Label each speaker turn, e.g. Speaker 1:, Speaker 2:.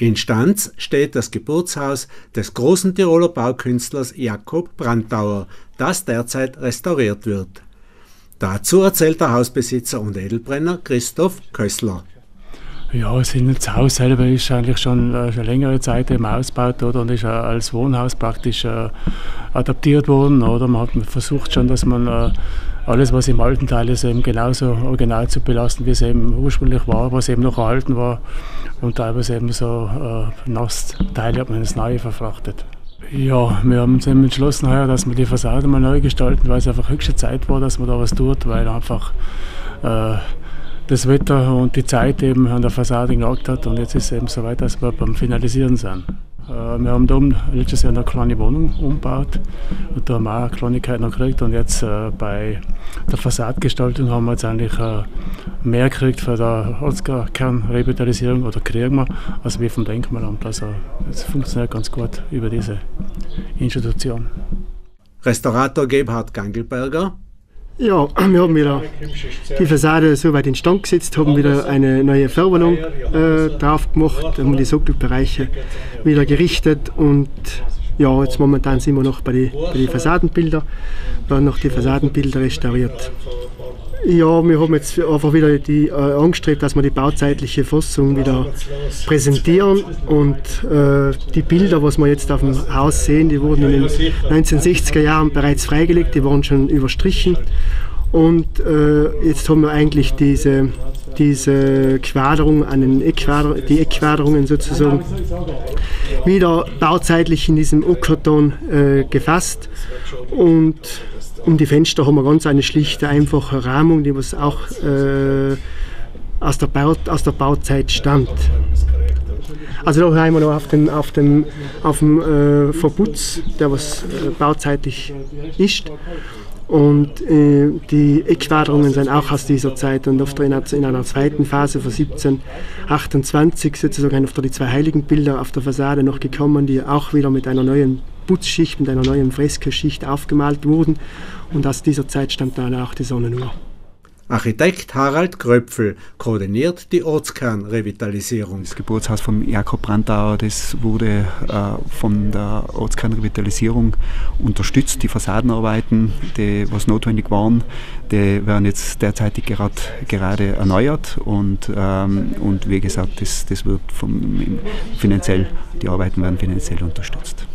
Speaker 1: In Stanz steht das Geburtshaus des großen Tiroler Baukünstlers Jakob Brandauer, das derzeit restauriert wird. Dazu erzählt der Hausbesitzer und Edelbrenner Christoph Kössler.
Speaker 2: Ja, das Haus selber ist eigentlich schon äh, längere Zeit eben ausgebaut oder, und ist als Wohnhaus praktisch äh, adaptiert worden. Oder? Man hat versucht schon, dass man äh, alles, was im alten Teil ist, eben genauso original zu belasten, wie es eben ursprünglich war, was eben noch erhalten war. Und teilweise eben so äh, Nastteile hat man ins Neue verfrachtet. Ja, wir haben uns eben entschlossen, dass wir die Fassade mal neu gestalten, weil es einfach höchste Zeit war, dass man da was tut, weil einfach äh, das Wetter und die Zeit eben an der Fassade genagt hat. Und jetzt ist es eben so weit, dass wir beim Finalisieren sind. Äh, wir haben da letztes Jahr eine kleine Wohnung umgebaut und da haben wir auch Kleinigkeiten gekriegt. Und jetzt äh, bei der Fassadgestaltung haben wir jetzt eigentlich äh, mehr gekriegt für die Ortskernrevitalisierung oder kriegen wir, als wir vom Denkmalamt. Also es funktioniert ganz gut über diese Institution.
Speaker 1: Restaurator Gebhard Gangelberger
Speaker 3: ja, wir haben wieder die Fassade so weit instand gesetzt, haben wieder eine neue Färbung äh, drauf gemacht, haben die Sockelbereiche wieder gerichtet und ja, jetzt momentan sind wir noch bei den bei die Fassadenbildern, werden noch die Fassadenbilder restauriert. Ja, wir haben jetzt einfach wieder die, äh, angestrebt, dass wir die bauzeitliche Fassung wieder präsentieren. Und äh, die Bilder, was wir jetzt auf dem Haus sehen, die wurden in den 1960er Jahren bereits freigelegt, die waren schon überstrichen. Und äh, jetzt haben wir eigentlich diese, diese Quaderung an den Eckquader, die Eckquaderungen sozusagen wieder bauzeitlich in diesem Okarton äh, gefasst. Und um die Fenster haben wir ganz eine schlichte, einfache Rahmung, die was auch äh, aus, der Bau, aus der Bauzeit stammt. Also da haben wir noch auf dem, auf dem, auf dem äh, Verputz, der was äh, bauzeitlich ist. Und äh, die Eckquaderungen sind auch aus dieser Zeit und oft in, in einer zweiten Phase von 1728 sozusagen auf die zwei Heiligenbilder auf der Fassade noch gekommen, die auch wieder mit einer neuen Putzschicht, mit einer neuen Freskoschicht aufgemalt wurden. Und aus dieser Zeit stammt dann auch die Sonnenuhr.
Speaker 1: Architekt Harald Kröpfel koordiniert die Ortskernrevitalisierung.
Speaker 4: Das Geburtshaus von Jakob Brandauer, das wurde äh, von der Ortskernrevitalisierung unterstützt. Die Fassadenarbeiten, die was notwendig waren, die werden jetzt derzeitig grad, gerade erneuert und, ähm, und wie gesagt, das, das wird vom, finanziell, die Arbeiten werden finanziell unterstützt.